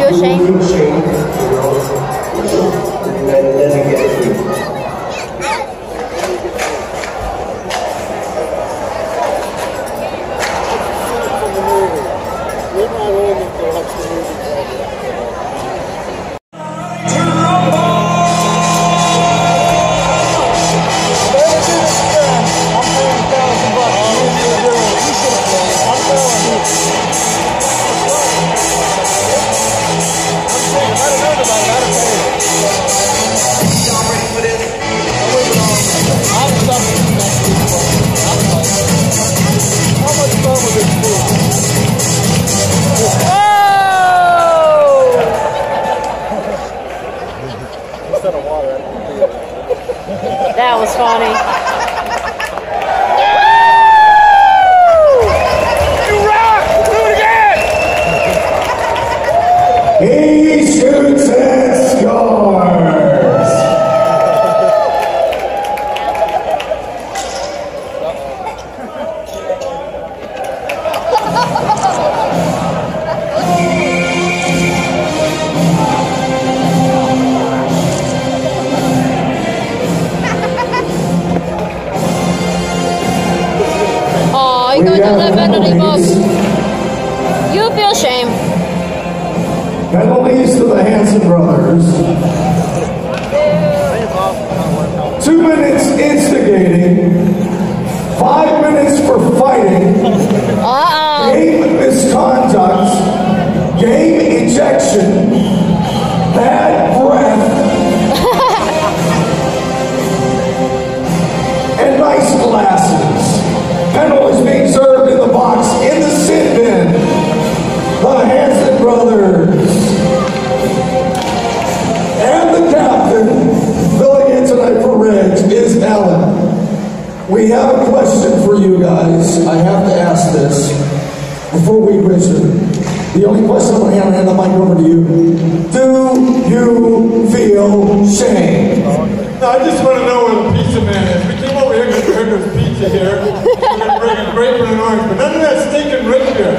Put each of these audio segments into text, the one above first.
Feel You got to live under the penalties. book. You feel shame. Penalties to the Hanson brothers. Two minutes instigating. Five minutes for fighting. Uh-oh. Game misconduct. Game ejection. Bad breath. and nice glasses. Penalties being served in the box in the sin bin. The Hanson brothers. And the captain, filling in tonight for Reg, is Ellen. We have a question for you guys. I have to ask this before we resume. The only question I'm going to hand the mic over to you. Do you feel shame? I just want to know where the pizza man is. We came over here because we heard there's pizza here. We're going to bring a grape and an orange, but none of that stinking reindeer.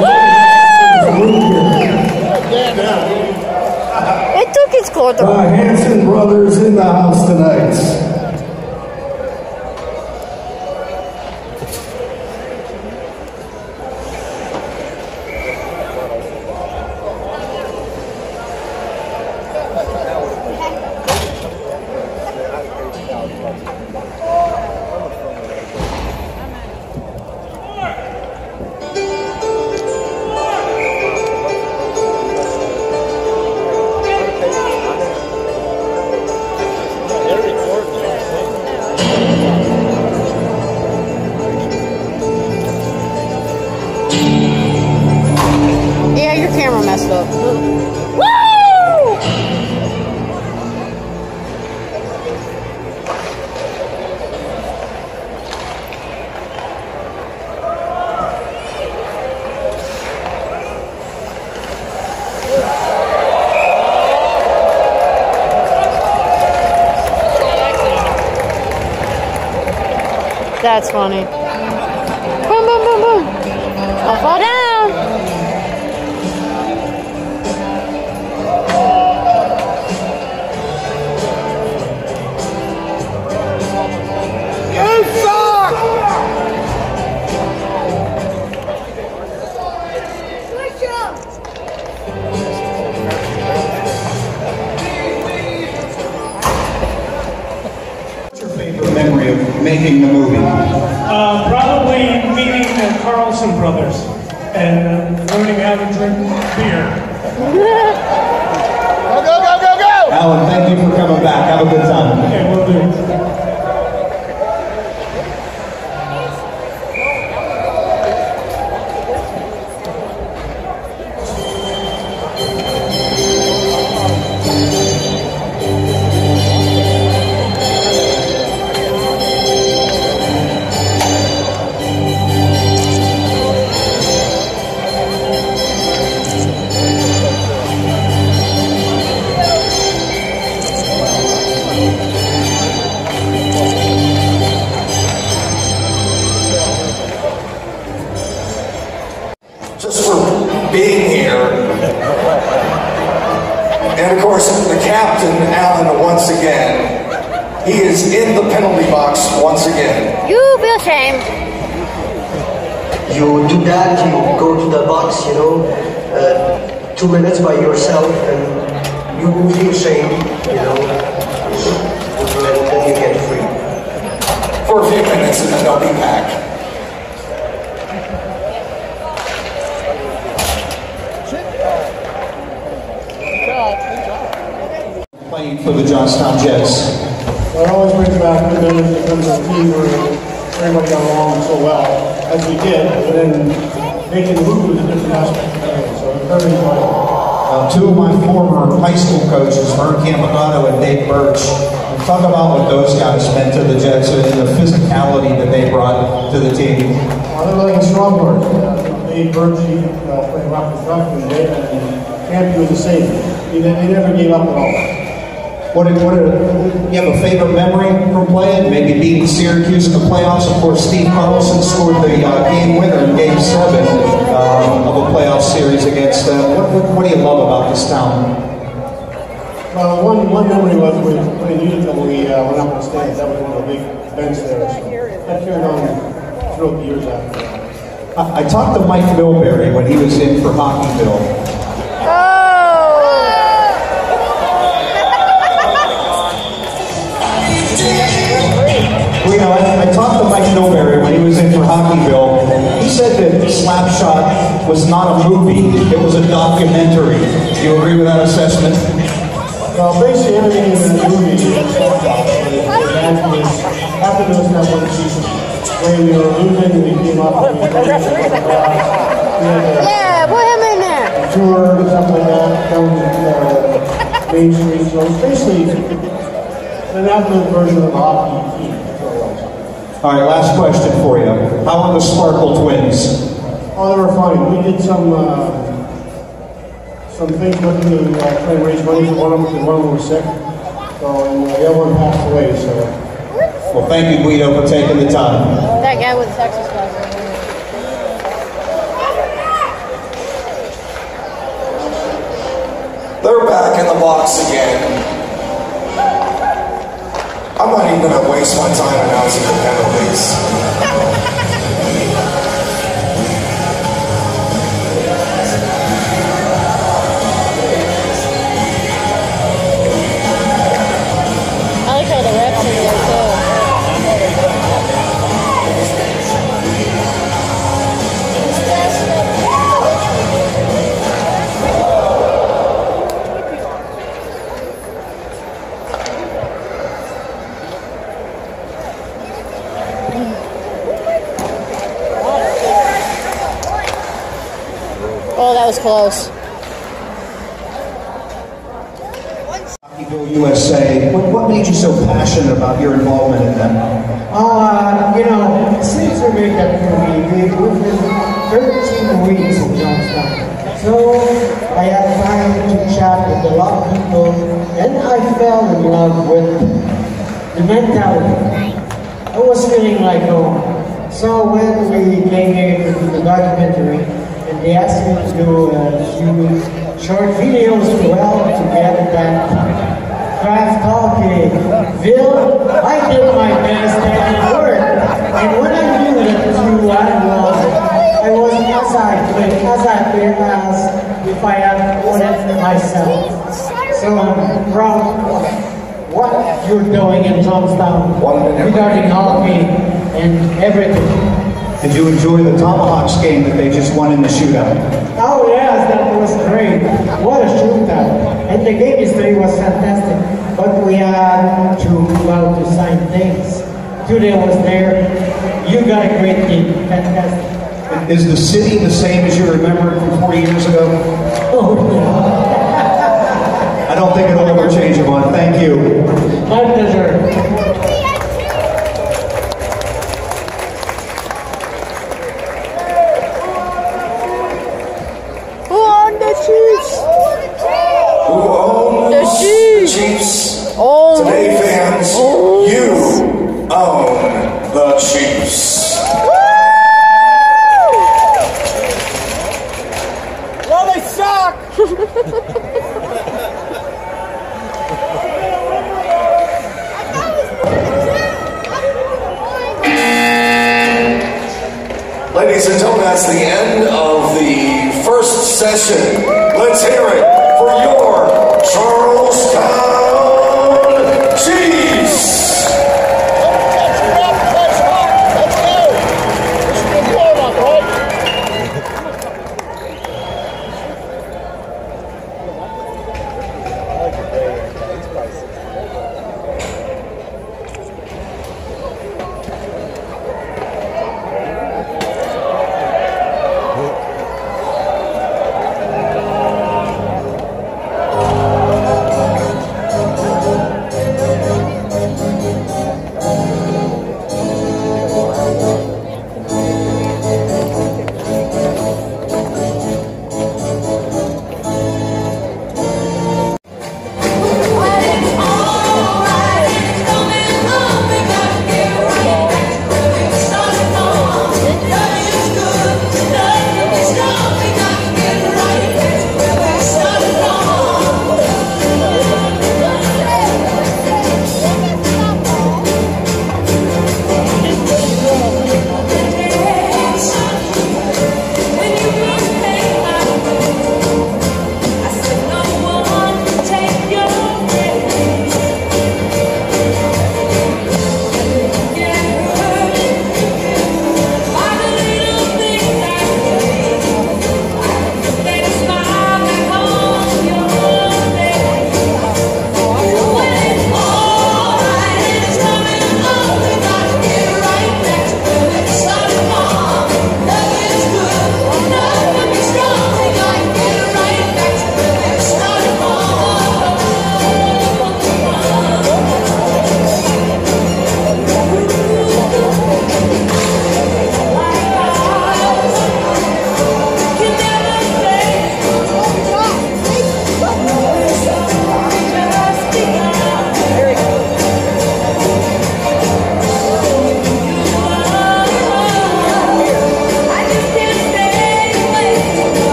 Yeah. It took its quarter. The uh, Hanson brothers in the house tonight. That's funny. For a few minutes, and then they'll be back. Playing for the Johnstown Jets. Well, it always brings back the memories of team where everybody got along so well, as we did, but then making the move was a different aspect of it, so very enjoyable. Uh, two of my former high school coaches, Vern Campagano and Dave Birch, talk about what those guys meant to the Jets and the physicality that they brought to the team. Well, they're like a strong word. Uh, Birch, he uh, rough and tough, and Campy was the same. They, they never gave up at all. What, what you have a favorite memory from playing? Maybe beating Syracuse in the playoffs. Of course, Steve Carlson scored the uh, game winner in Game Seven um, of a playoff series against. Uh, what, what, what do you love about this town? Well, one, one memory was when playing Utica when we uh, went up on stage. That was one of the big events there. So that carried on throughout the years after that. I, I talked to Mike Milbury when he was in for Hockeyville. Well, you know, I, I talked to Mike Milbury when he was in for Hockeyville. He said that Slapshot was not a movie; it was a documentary. Do you agree with that assessment? Well, basically everything in the movie is talked about. Afterwards, after those that one season, when we were losing, we came up and we we a Yeah, put him in there. tour or something like that down uh, Main Street. So it's basically an afternoon version of a hockey team. That's what it was. All right, last question for you. How are the Sparkle twins? Oh, they were fine. We did some uh, some things looking to uh, try and raise money for one of them because one of them was sick. So and, uh, the other one passed away. So. Well, thank you, Guido, for taking the time. That guy with the Texas flag. They're back in the box again. I'm not even going to waste my time announcing the penalties. fell in love with the mentality. I was feeling like home. So when we came here to the documentary, and they asked me to do a few short videos help to get that craft talking. Bill, I did my best and it worked. And when I knew that you I was, I was as I as I could as if I had it myself. So I'm what you're doing in Johnstown regarding hockey and everything. Did you enjoy the Tomahawks game that they just won in the shootout? Oh yes, that was great. What a shootout. And the game history was fantastic. But we had to go out to sign things. Today was there. You got a great team. Fantastic. Is the city the same as you remember it from 40 years ago? Oh yeah. Don't think it'll ever change, Yvon. Thank you. My pleasure. ladies and gentlemen, that's the end of the first session. Let's hear it.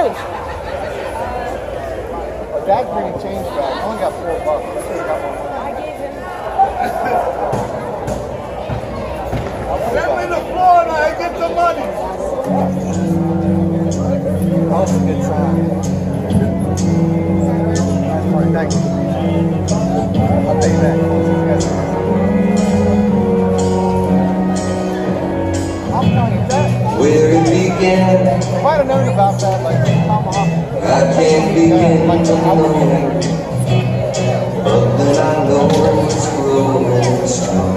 Fucking nose. Dad's bringing change back. I only got four bucks. I should've got more money. Send me to Florida and get the money. That was a good sign. All right, thank you. I'll pay you back. I'm telling you that. Where it began, I'd have known about that, like tomahawk, I can't begin like to know. But then I know it's growing strong.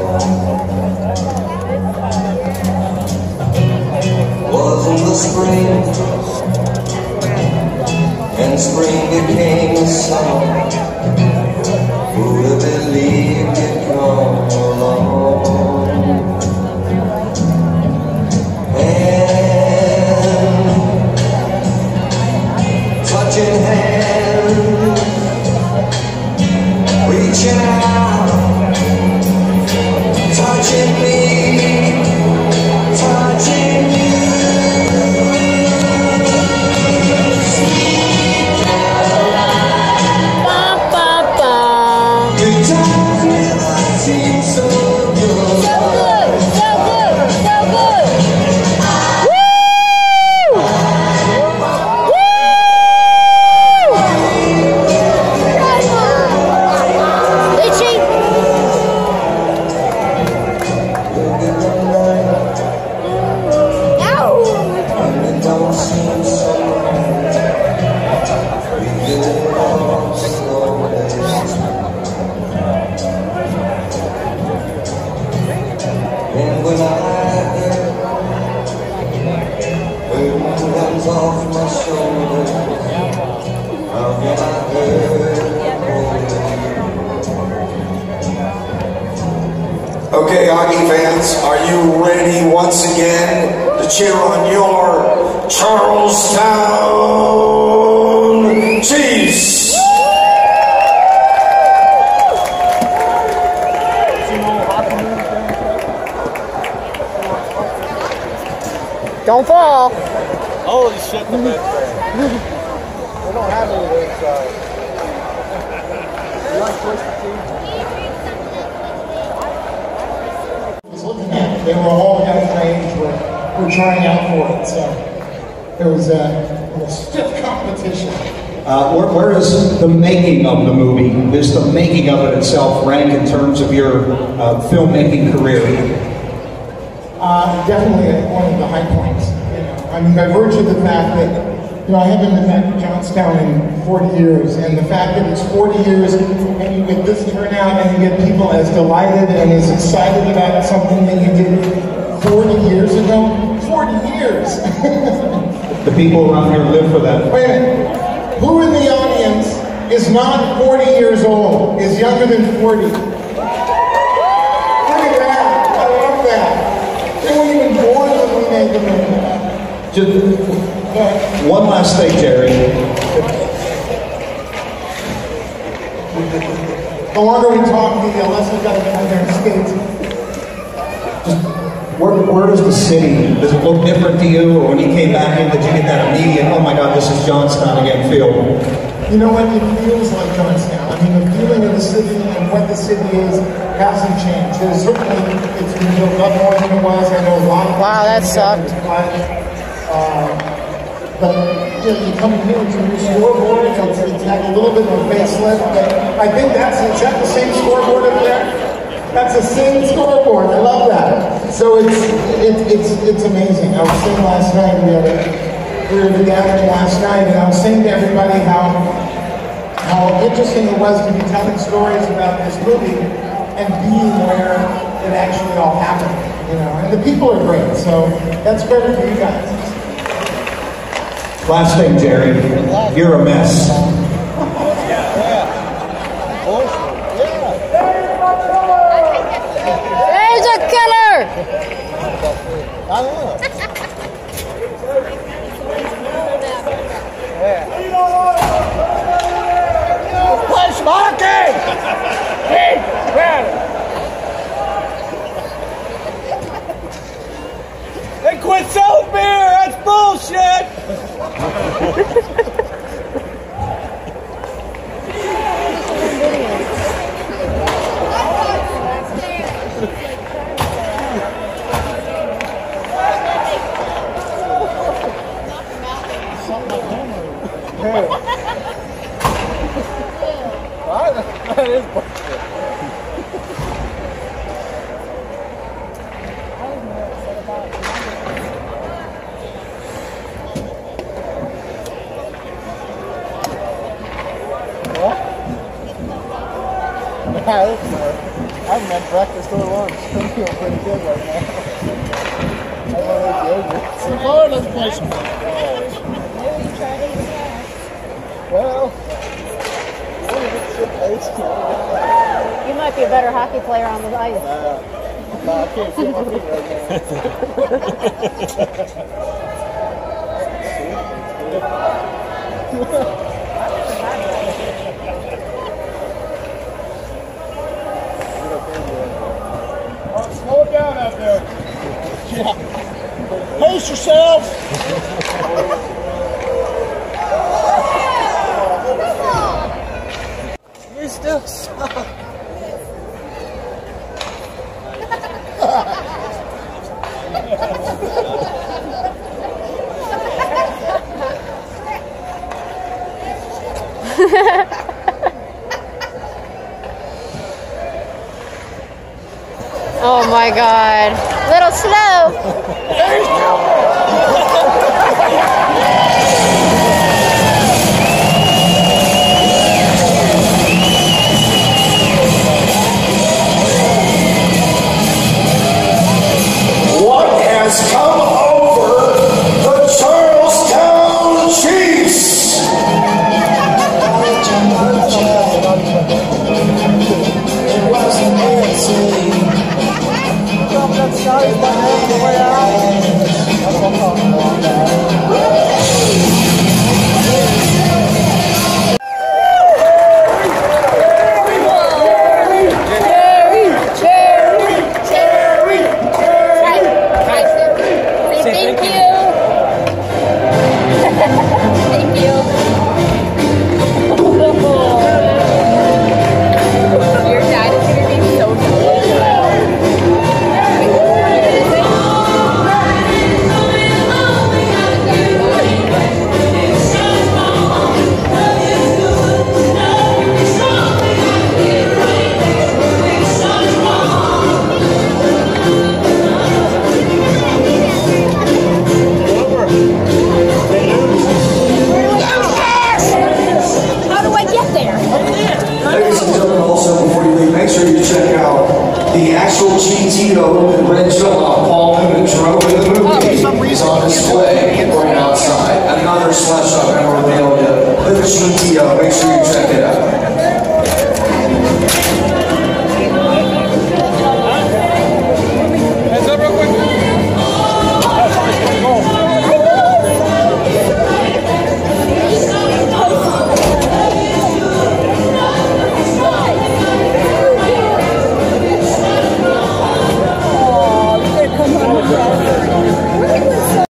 Was in the spring, and spring became the summer. Don't fall. Holy shit, the bed We don't have any of those. Uh, you like Twisted Tea? was looking at it. They were all young age were, were trying out for it. So there was a, a stiff competition. Uh, where, where is the making of the movie? Does the making of it itself rank in terms of your uh, filmmaking career? Uh, definitely one of the high points. I mean, by virtue of the fact that you know I haven't been back to Johnstown in 40 years, and the fact that it's 40 years, and you get this turnout, and you get people as delighted and as excited about something that you did 40 years ago. 40 years. The people around here live for that. Wait a minute. Who in the audience is not 40 years old? Is younger than 40? Look at that. I love that. They weren't even born when we made the movie. Just one last thing, Jerry. The longer we talk, the less we got to come there and skate. Where, where does the city, does it look different to you? Or when you came back in, did you get that immediate, oh my God, this is Johnstown again feel? You know what? It feels like Johnstown. I mean, the feeling of the city and what the city is hasn't changed. There's certainly, it's been built up more than it was. I know a lot of Wow, that sucked. Uh, but you, know, you come here with your new scoreboard, it's, it's had a little bit of a facelift, but I think that's, is that the same scoreboard up there? That's the same scoreboard. I love that. So it's it, it's it's amazing. I was saying last night we had a, we were together last night, and I was saying to everybody how how interesting it was to be telling stories about this movie and being where it actually all happened. You know, and the people are great. So that's credit for you guys. Last thing, Jerry. You're a mess. There's a killer! I know. Play Smoky! Hey, They quit selling beer! That's bullshit! That is bullshit. Yeah, this is hard. I haven't had breakfast or lunch. I'm feeling pretty good right now. I eat yogurt. So far, let's play some Well, You might be a better hockey player on the ice. no, I can't feel my feet right now. Slow it down out there. Yeah. Pace yourself. You still suck. Oh my god. Little slow. He's about